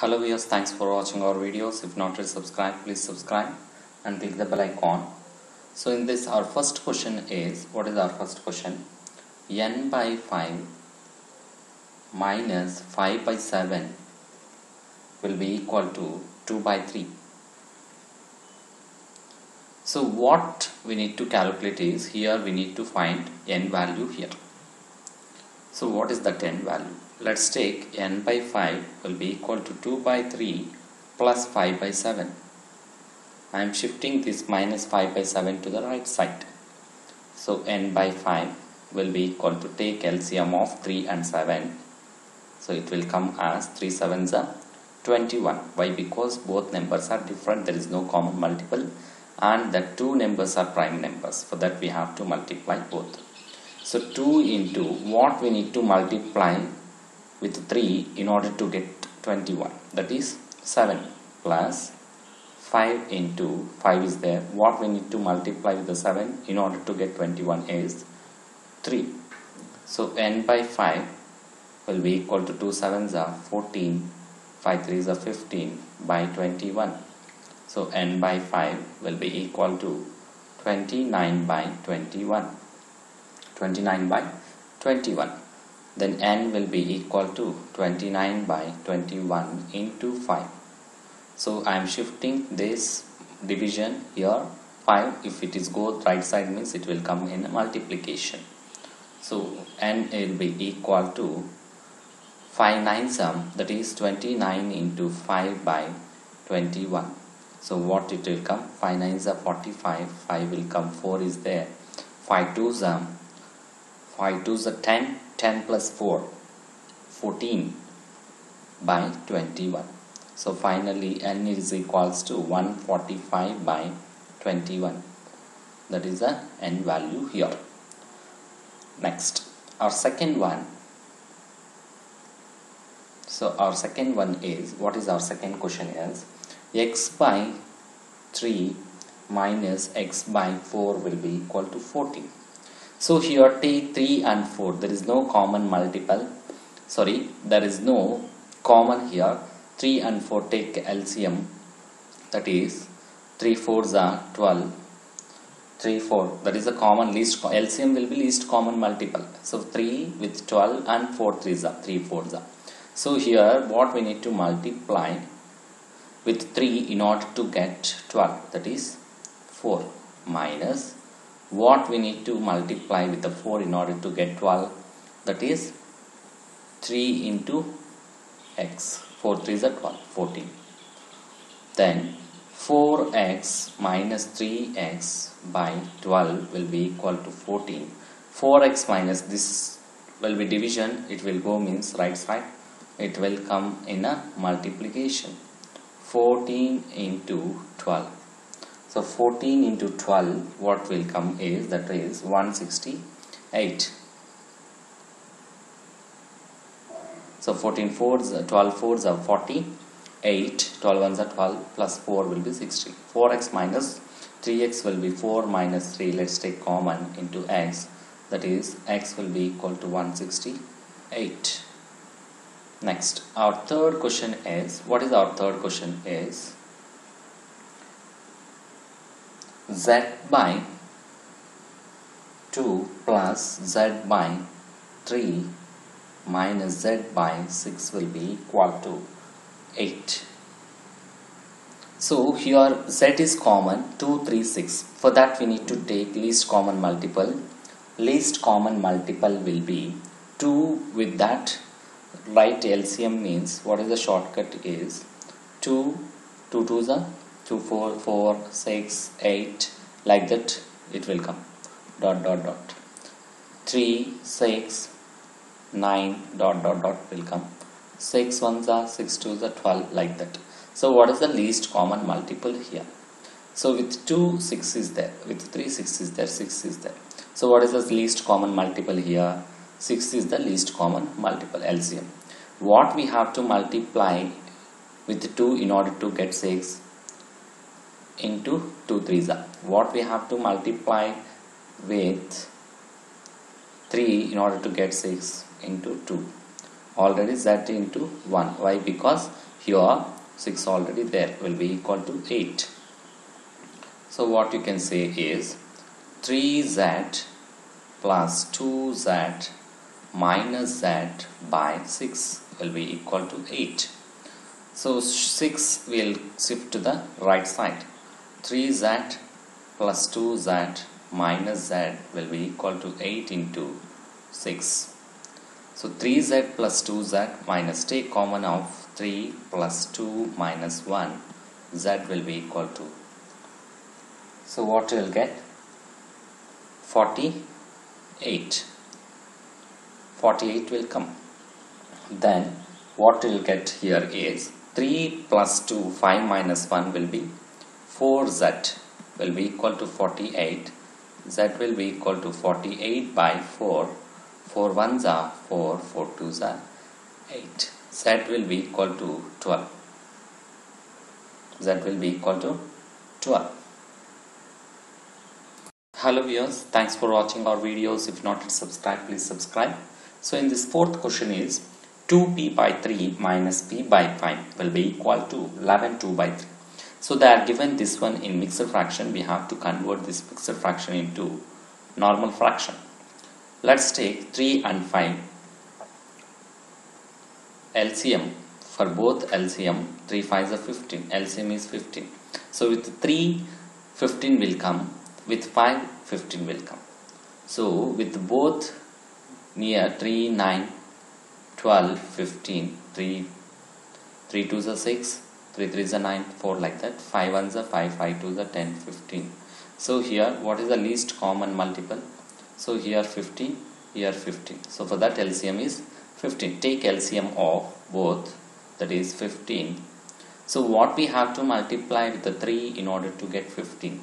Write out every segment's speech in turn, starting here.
Hello viewers, thanks for watching our videos. If not yet subscribed, please subscribe and click the bell icon. So in this our first question is, what is our first question? n by 5 minus 5 by 7 will be equal to 2 by 3. So what we need to calculate is, here we need to find n value here. So what is that n value? Let's take n by 5 will be equal to 2 by 3 plus 5 by 7. I am shifting this minus 5 by 7 to the right side. So n by 5 will be equal to take LCM of 3 and 7. So it will come as 3 7s are 21. Why? Because both numbers are different. There is no common multiple and the two numbers are prime numbers. For that we have to multiply both. So 2 into what we need to multiply with 3 in order to get 21 that is 7 plus 5 into 5 is there. What we need to multiply with the 7 in order to get 21 is 3 so n by 5 will be equal to 2 7s are 14 5 3s are 15 by 21 so n by 5 will be equal to 29 by 21 29 by 21 then n will be equal to 29 by 21 into 5 so I am shifting this division here. 5 if it is go right side means it will come in multiplication. So n will be equal to 5 9 sum that is 29 into 5 by 21 so what it will come? 5 9s are 45 5 will come. 4 is there. 5 2s are 5 2s are 10 10 plus 4 14 by 21 so finally n is equals to 145 by 21 that is the n value here. Next our second one. So our second one is what is our second question is x by 3 minus x by 4 will be equal to 14 so here take 3 and 4 there is no common multiple sorry there is no common here. 3 and 4 take LCM that is 3 4s are 12 3 4 that is a common least LCM will be least common multiple. So 3 with 12 and 4 3s are 3 4s are. So here what we need to multiply with 3 in order to get 12 that is 4 minus what we need to multiply with the 4 in order to get 12 that is 3 into x. 4 3 is 12 14 then 4x minus 3x by 12 will be equal to 14 4x minus this will be division. It will go means right side. It will come in a multiplication. 14 into 12 so 14 into 12 what will come is that is 168. So 14 fours 12 fours are 40 8 12 ones are 12 plus 4 will be 60 4x minus 3x will be 4 minus 3 let's take common into x. That is x will be equal to 168 next our third question is what is our third question is z by 2 plus z by 3 minus z by 6 will be equal to 8. So here z is common 2, 3, 6. For that we need to take least common multiple. Least common multiple will be 2 with that right LCM means what is the shortcut is 2, 2 2s are 2 4 4 6 8 like that it will come. Dot dot dot. 3 6 9 dot dot dot will come. 6 ones are 6 2s are 12 like that. So what is the least common multiple here? So with 2 6 is there with 3 6 is there 6 is there. So what is the least common multiple here? 6 is the least common multiple LCM what we have to multiply with 2 in order to get 6 into 2 3s are what we have to multiply with 3 in order to get 6 into 2 already z into 1 why? Because here 6 already there will be equal to 8 so what you can say is 3z plus 2z minus z by 6 will be equal to 8 so 6 will shift to the right side 3z plus 2z minus z will be equal to 8 into 6 so 3z plus 2z minus take common of 3 plus 2 minus 1 z will be equal to. So what you will get? 48 48 will come. Then what we'll get here is 3 plus 2 5 minus 1 will be 4z will be equal to 48 z will be equal to 48 by 4 4 ones are 4 4 twos are 8 z will be equal to 12 z will be equal to 12 hello viewers thanks for watching our videos. If not subscribe please subscribe. So in this fourth question is 2p by 3 minus p by 5 will be equal to 11 2 by 3 so they are given this one in mixed fraction. We have to convert this mixed fraction into normal fraction. Let's take 3 and 5 LCM for both LCM 3 5 is 15 LCM is 15 so with 3 15 will come. With 5 15 will come. So with both near 3 9 12 15 3 3 2s are 6 3 3s are 9 4 like that. 5 1s are 5 5 2s are 10 15 so here what is the least common multiple? So here 15 here 15 so for that LCM is 15 take LCM of both that is 15 so what we have to multiply with the 3 in order to get 15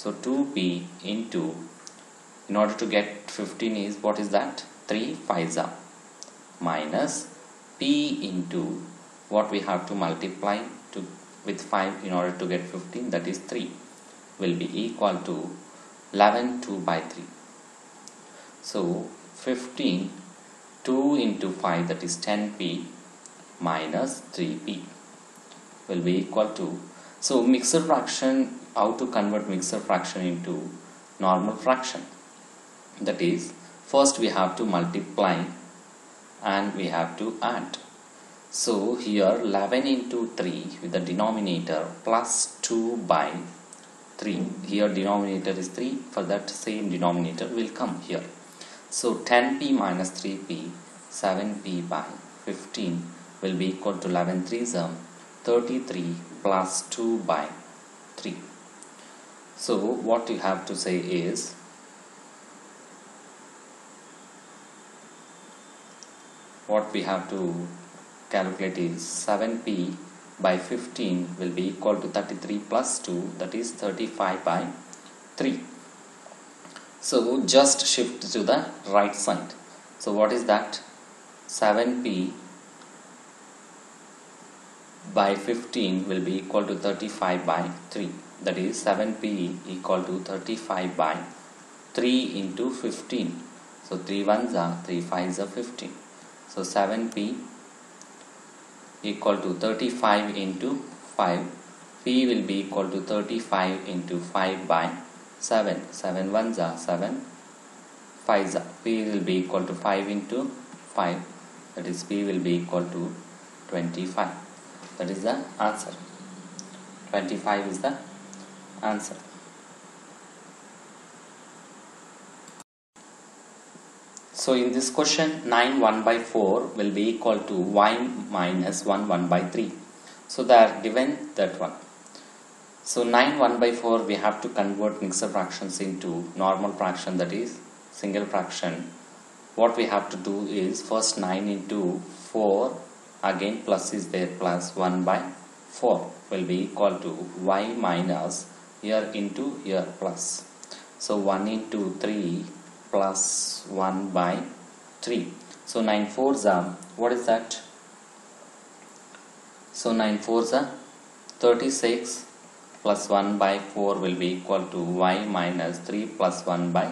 so 2p into in order to get 15 is what is that? 3 5s are minus p into what we have to multiply with 5 in order to get 15 that is 3 will be equal to 11 2 by 3 so 15 2 into 5 that is 10p minus 3p will be equal to so mixed fraction how to convert mixed fraction into normal fraction? That is first we have to multiply and we have to add so here 11 into 3 with the denominator plus 2 by 3 here denominator is 3 for that same denominator will come here. So 10p minus 3p 7p by 15 will be equal to 11 3s 33 plus 2 by 3 so what you have to say is what we have to calculate is 7p by 15 will be equal to 33 plus 2 that is 35 by 3 so just shift to the right side. So what is that? 7p by 15 will be equal to 35 by 3 that is 7p equal to 35 by 3 into 15 so 3 ones are 3 5s are 15 so 7p equal to 35 into 5 p will be equal to 35 into 5 by 7 7 ones are 7 5s are p will be equal to 5 into 5 that is p will be equal to 25 that is the answer. 25 is the answer So in this question 9 1 by 4 will be equal to y minus 1 1 by 3. So they are given that one. So 9 1 by 4 we have to convert mixed fractions into normal fraction that is single fraction. What we have to do is first 9 into 4 again plus is there plus 1 by 4 will be equal to y minus here into here plus. So 1 into 3 plus 1 by 3 so 9 4s are what is that? So 9 4s are 36 plus 1 by 4 will be equal to y minus 3 plus 1 by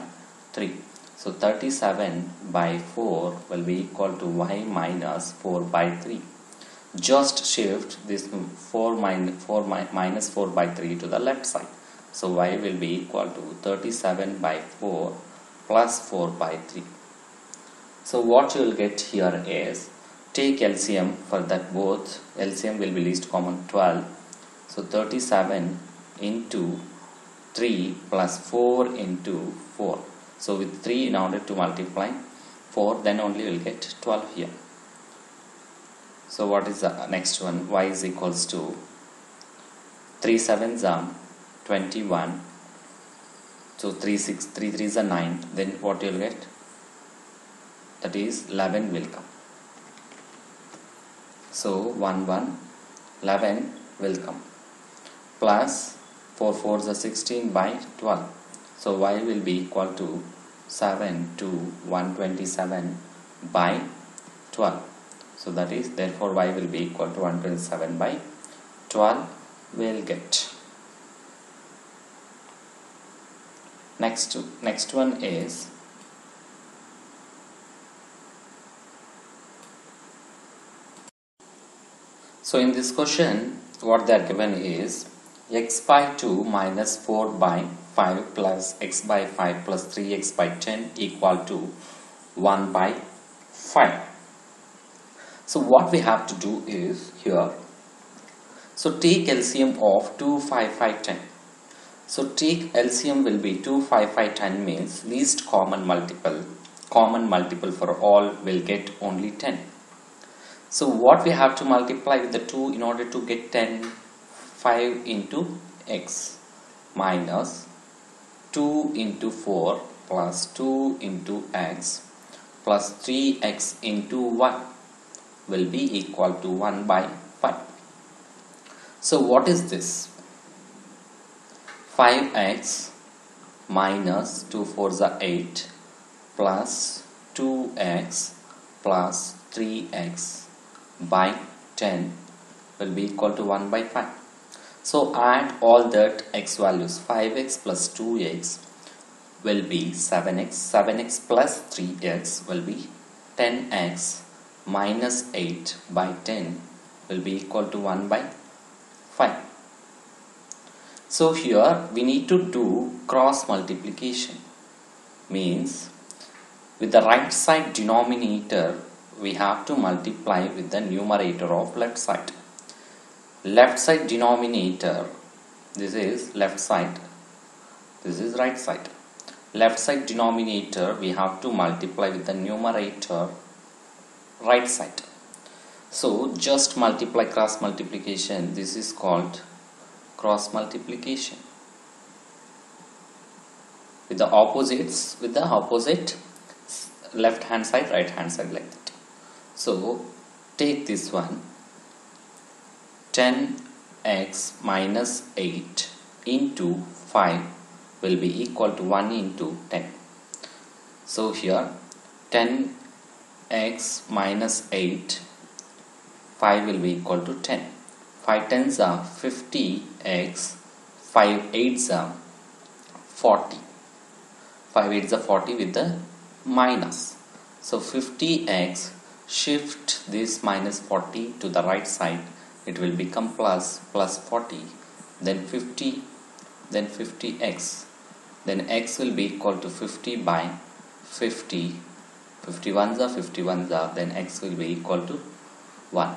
3 so 37 by 4 will be equal to y minus 4 by 3 just shift this 4 minus 4 mi minus 4 by 3 to the left side. So y will be equal to 37 by 4 plus 4 by 3 so what you will get here is take LCM for that both LCM will be least common 12 so 37 into 3 plus 4 into 4 so with 3 in order to multiply 4 then only will get 12 here. So what is the next one? Y is equals to 3 sevens are 21 so 3 6 3 3 is a 9 then what you'll get? That is 11 will come. So 1 1 11 will come. Plus 4 4 is a 16 by 12 so y will be equal to 7 to 127 by 12 so that is therefore y will be equal to 127 by 12 will get next next one is so in this question what they are given is x by 2 minus 4 by 5 plus x by 5 plus 3x by 10 equal to 1 by 5 so what we have to do is here. So take LCM of 2 5 5 10 so take LCM will be 2 5 5 10 means least common multiple common multiple for all will get only 10 so what we have to multiply with the 2 in order to get 10 5 into x minus 2 into 4 plus 2 into x plus 3x into 1 will be equal to 1 by 5. So what is this? 5x minus 2 for the 8 plus 2x plus 3x by 10 will be equal to 1 by 5. So add all that x values 5x plus 2x will be 7x 7x plus 3x will be 10x minus 8 by 10 will be equal to 1 by 5. So here we need to do cross multiplication. Means with the right side denominator we have to multiply with the numerator of left side. Left side denominator this is left side. This is right side. Left side denominator we have to multiply with the numerator right side. So just multiply cross multiplication this is called cross multiplication with the opposites with the opposite left hand side right hand side like that. So take this one 10x minus 8 into 5 will be equal to 1 into 10 so here 10x minus 8 5 will be equal to 10 5 tens are 50x 5 eights are 40 5 eights are 40 with the minus. So 50x shift this minus 40 to the right side it will become plus plus 40 then 50 then 50x then x will be equal to 50 by 50 51s are 51s are then x will be equal to 1